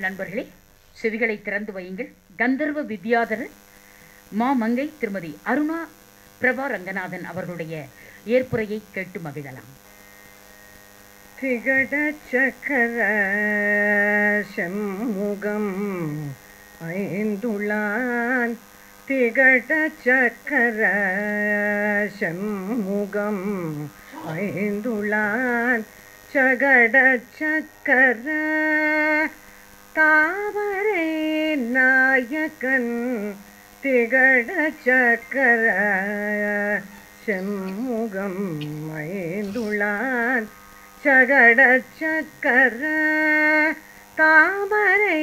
நண்பர்களே செவிகளை திறந்து வையுங்கள். கந்தர்வ வித்யாதரர் மாமங்கை திருமதி அருணா பிரபா ரங்கநாதன் அவர்களுடைய ஏற்புரையை கேட்டு மகிழலாம். திகட சக்கர செம்முகம் ஐந்துளான். திகட சக்கர செம்முகம் ஐந்துளான். சகட சக்கர தாமரை நாயகன் திகழ சக்கர செம்முகம் மைந்துளான் சகட சக்கர தாமரை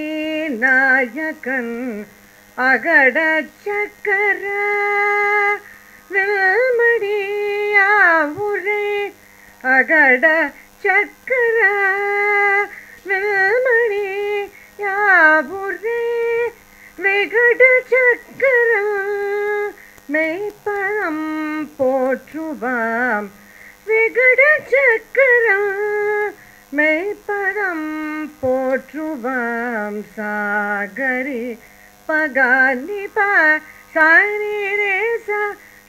நாயகன் அகட சக்கர வெல்மடியாவுரை அகட சக்கர வெல்மணி யாவுரே விகட சக்கரம் மெய்ப்பழம் போற்றுவாம். விகட சக்கரம் மெய்ப்பழம் போற்றுவாம். சாகரி பகாலி பா சரி ரே சா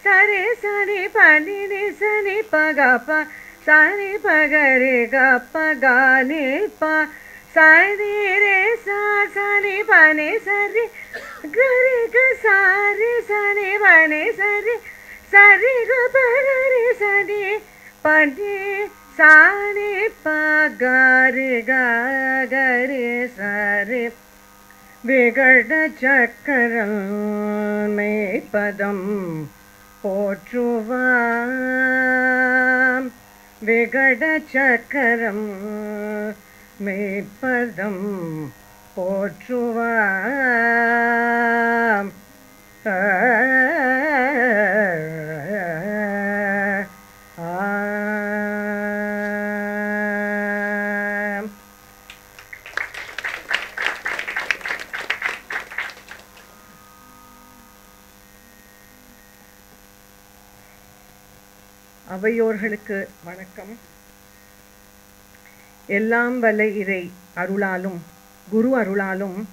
சரி சரி பனி ரே சரி பகா ப சரி பகரி க பகானி பா சரி ரே சா சரி பனி சரி கரி க சாரி சரி பனி சரி சரி க பகரி சரி பனி சாரி பகரி க கரி சரி விகட சக்கரம் மேய்ப்பதம் போற்றுவாம் விகட சக்கரம் மேய்ப்பதம் போற்றுவாம். ஆம். அவையோர்களுக்கு வணக்கம். எல்லாம் வல்ல இறை அருளாலும் குரு அருளாலும்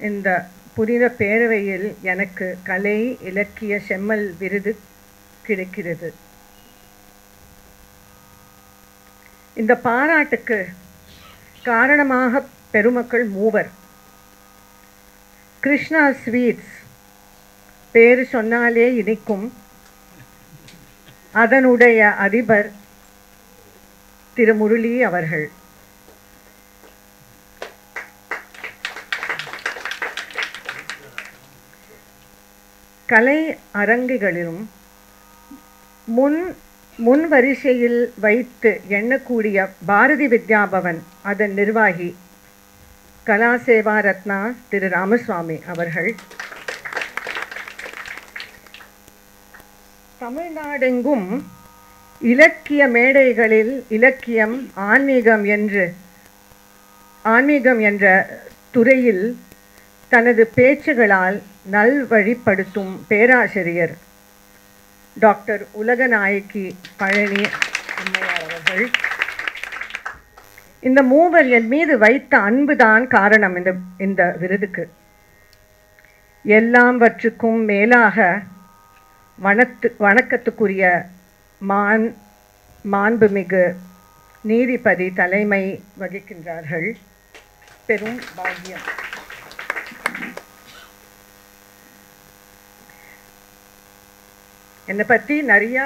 இந்த புனித பேரவையில் எனக்கு கலை இலக்கிய செம்மல் விருது கிடைக்கிறது. இந்த பாராட்டுக்கு காரணமாக பெருமக்கள் மூவர். கிருஷ்ணா ஸ்வீட்ஸ். பேர் சொன்னாலே இனிக்கும். அதனுடைய அதிபர் திரு முரளி அவர்கள். கலை அரங்குகளிலும் முன் முன் வரிசையில் வைத்து எண்ணக்கூடிய பாரதி வித்யாபவன் அதன் நிர்வாகி கலாசேவா ரத்னா திரு ராமசுவாமி அவர்கள். தமிழ்நாடெங்கும் இலக்கிய மேடைகளில் இலக்கியம் ஆன்மீகம் என்று ஆன்மீகம் என்ற துறையில் தனது பேச்சுகளால் நல்வழிப்படுத்தும் பேராசிரியர் டாக்டர் உலகநாயகி பழனி அம்மையார் அவர்கள். இந்த மூவர் என் மீது வைத்த அன்புதான் காரணம் இந்த இந்த விருதுக்கு. எல்லாவற்றுக்கும் மேலாக வனத்து வணக்கத்துக்குரிய மான் மாண்புமிகு நீதிபதி தலைமை வகிக்கின்றார்கள். பெரும் பாக்கியம். என்னை பற்றி நிறையா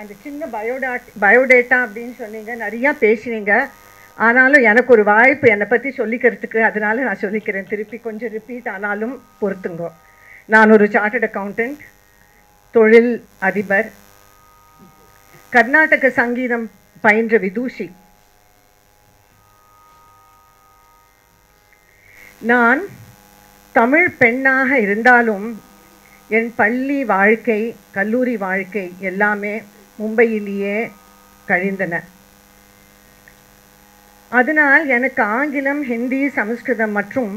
அந்த சின்ன பயோடாட் பயோடேட்டா அப்படின்னு சொன்னீங்க நிறையா பேசினீங்க. ஆனாலும் எனக்கு ஒரு வாய்ப்பு என்னை பற்றி சொல்லிக்கிறதுக்கு அதனால நான் சொல்லிக்கிறேன். திருப்பி கொஞ்சம் ரிப்பீட் ஆனாலும் பொறுத்துங்கோ. நான் ஒரு சார்ட்டட் அக்கௌண்டன்ட் தொழில் அதிபர் கர்நாடக சங்கீதம் பயின்ற விதூஷி. நான் தமிழ் பெண்ணாக இருந்தாலும் என் பள்ளி வாழ்க்கை கல்லூரி வாழ்க்கை எல்லாமே மும்பையிலேயே கழிந்தன. அதனால் எனக்கு ஆங்கிலம் ஹிந்தி சமஸ்கிருதம் மற்றும்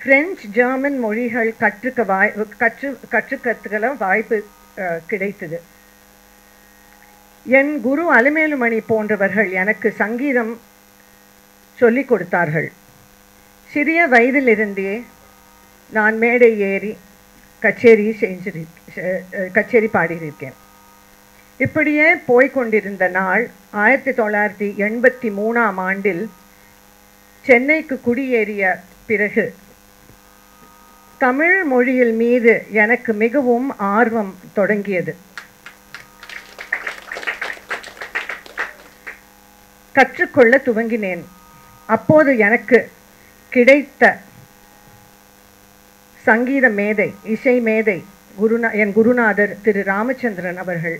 பிரெஞ்சு ஜெர்மன் மொழிகள் கற்றுக்க வாய் கற்று கற்றுக்கிறதுக்கெல்லாம் வாய்ப்பு கிடைத்தது. என் குரு அலுமேலுமணி போன்றவர்கள் எனக்கு சங்கீதம் சொல்லிக் கொடுத்தார்கள். சிறிய வயதிலிருந்தே நான் மேடை ஏறி கச்சேரி செஞ்சிரு கச்சேரி பாடியிருக்கேன். இப்படியே போய்க்கொண்டிருந்த நாள் ஆயிரத்தி தொள்ளாயிரத்தி எண்பத்தி மூணாம் ஆண்டில் சென்னைக்கு குடியேறிய பிறகு தமிழ் மொழியில் மீது எனக்கு மிகவும் ஆர்வம் தொடங்கியது. கற்றுக்கொள்ள துவங்கினேன். அப்போது எனக்கு கிடைத்த சங்கீத மேதை இசை மேதை குருநா என் குருநாதர் திரு ராமச்சந்திரன் அவர்கள்.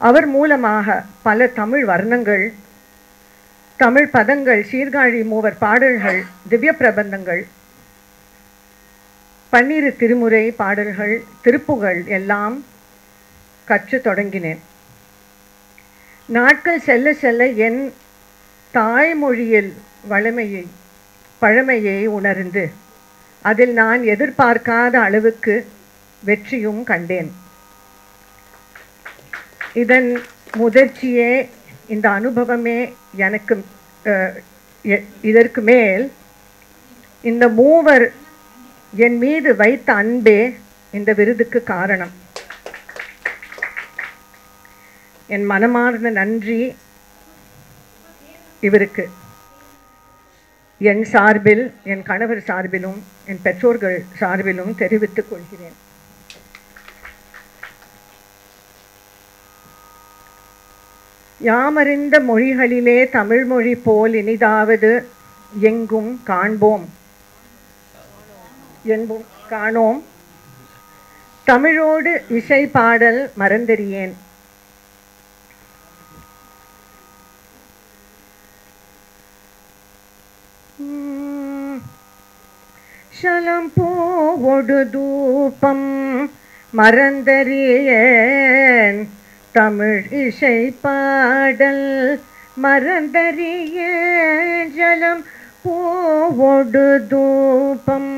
அவர் மூலமாக பல தமிழ் வர்ணங்கள் தமிழ் பதங்கள் சீர்காழி மூவர் பாடல்கள் திவ்ய பிரபந்தங்கள் பன்னிரு திருமுறை பாடல்கள் திருப்புகள் எல்லாம் கற்று தொடங்கினேன். நாட்கள் செல்ல செல்ல என் தாய்மொழியில் வளமையை பழமையை உணர்ந்து அதில் நான் எதிர்பார்க்காத அளவுக்கு வெற்றியும் கண்டேன். இதன் முதிர்ச்சியே இந்த அனுபவமே எனக்கு எ- இதற்கு மேல் இந்த மூவர் என் மீது வைத்த அன்பே இந்த விருதுக்கு காரணம். என் மனமார்ந்த நன்றி இவருக்கு. என் சார்பில் என் கணவர் சார்பிலும் என் பெற்றோர்கள் சார்பிலும் தெரிவித்துக் கொள்கிறேன். யாமறிந்த மொழிகளிலே தமிழ்மொழி போல் இனிதாவது எங்கும் காண்போம். என்போம் காணோம். தமிழோடு இசை பாடல் மறந்தறியேன். சலம் போடு தூபம் மறந்தறிய தமிழ் இசை பாடல் மறந்தறிய ஜலம் போடு தூபம்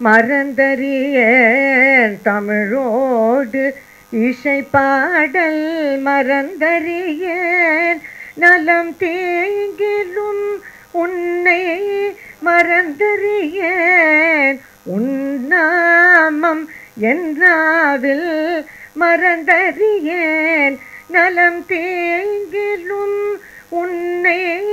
மறந்தறிய தமிழோடு இசை பாடல் மறந்தறிய நலம் தேங்கிலும் உன்னை மறந்தறியேன். உன்னாமம் என்றாவில் மறந்தறியேன். நலம் தேங்கிலும் உன்னை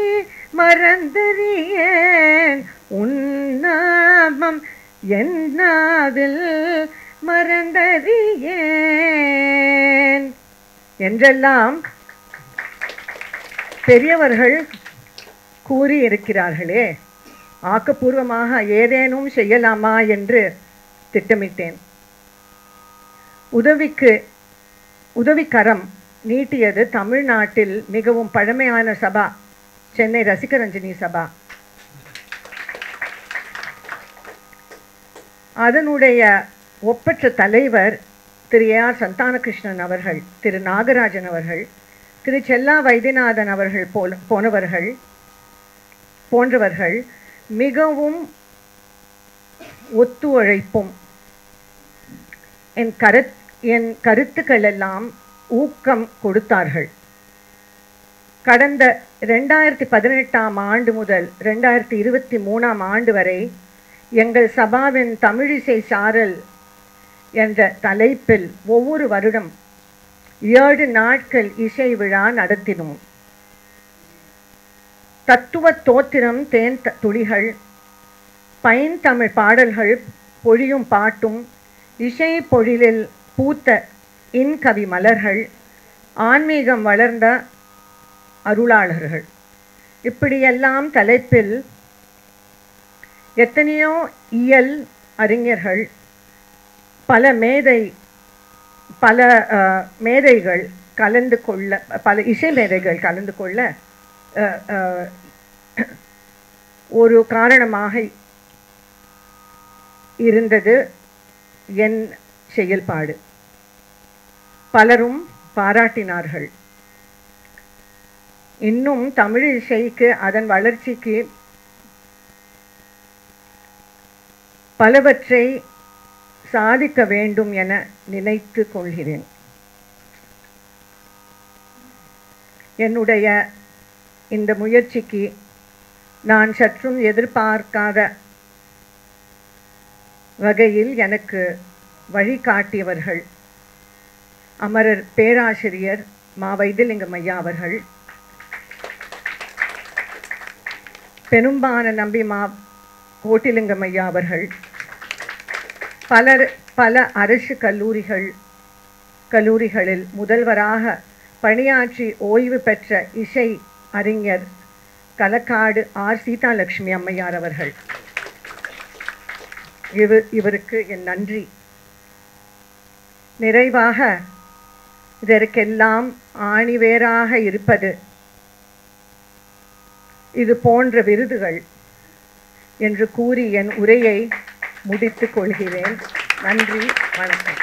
மறந்தறியேன். உன்னாமம் என்னாவில் மறந்தறியேன். என்றெல்லாம் பெரியவர்கள் கூறியிருக்கிறார்களே. ஆக்கப்பூர்வமாக ஏதேனும் செய்யலாமா என்று திட்டமிட்டேன். உதவிக்கு உதவிக்கரம் நீட்டியது தமிழ்நாட்டில் மிகவும் பழமையான சபா சென்னை ரசிகரஞ்சனி சபா. அதனுடைய ஒப்பற்ற தலைவர் திரு ஏ ஆர் சந்தானகிருஷ்ணன் அவர்கள் திரு நாகராஜன் அவர்கள் திரு செல்லா வைத்தியநாதன் அவர்கள் போல போனவர்கள் போன்றவர்கள் மிகவும் ஒத்துழைப்பும். என் கருத் என் கருத்துக்கள் எல்லாம் ஊக்கம் கொடுத்தார்கள். கடந்த ரெண்டாயிரத்தி பதினெட்டாம் ஆண்டு முதல் ரெண்டாயிரத்தி இருபத்தி மூணாம் ஆண்டு வரை எங்கள் சபாவின் தமிழிசை சாரல் என்ற தலைப்பில் ஒவ்வொரு வருடம் ஏழு நாட்கள் இசை விழா நடத்தினோம். தத்துவ தோத்திரம் தேன் த- துளிகள் பைந்தமிழ் பாடல்கள் பொழியும் பாட்டும் இசை பொழிலில் பூத்த இன்கவி மலர்கள் ஆன்மீகம் வளர்ந்த அருளாளர்கள். இப்படியெல்லாம் தலைப்பில் எத்தனையோ இயல் அறிஞர்கள் பல மேதை பல மேதைகள் கலந்து கொள்ள பல இசை மேதைகள் கலந்து கொள்ள ஒரு காரணமாக இருந்தது என் செயல்பாடு. பலரும் பாராட்டினார்கள். இன்னும் தமிழ் இசைக்கு அதன் வளர்ச்சிக்கு பலவற்றை சாதிக்க வேண்டும் என நினைத்து கொள்கிறேன். என்னுடைய இந்த முயற்சிக்கு நான் சற்றும் எதிர்பார்க்காத வகையில் எனக்கு வழிகாட்டியவர்கள் அமரர் பேராசிரியர் மா வைத்திலிங்கம் ஐயா அவர்கள் பெரும்பான நம்பி மா கோட்டிலிங்கம் ஐயா அவர்கள் பலர் பல அரசு கல்லூரிகள் கல்லூரிகளில் முதல்வராக பணியாற்றி ஓய்வு பெற்ற இசை அறிஞர் கலக்காடு ஆர். சீதாலட்சுமி அம்மையார் அவர்கள். இவ இவருக்கு என் நன்றி. நிறைவாக இதற்கெல்லாம் ஆணிவேராக இருப்பது. இது போன்ற விருதுகள் என்று கூறி என் உரையை முடித்துக் கொள்கிறேன். நன்றி வணக்கம்.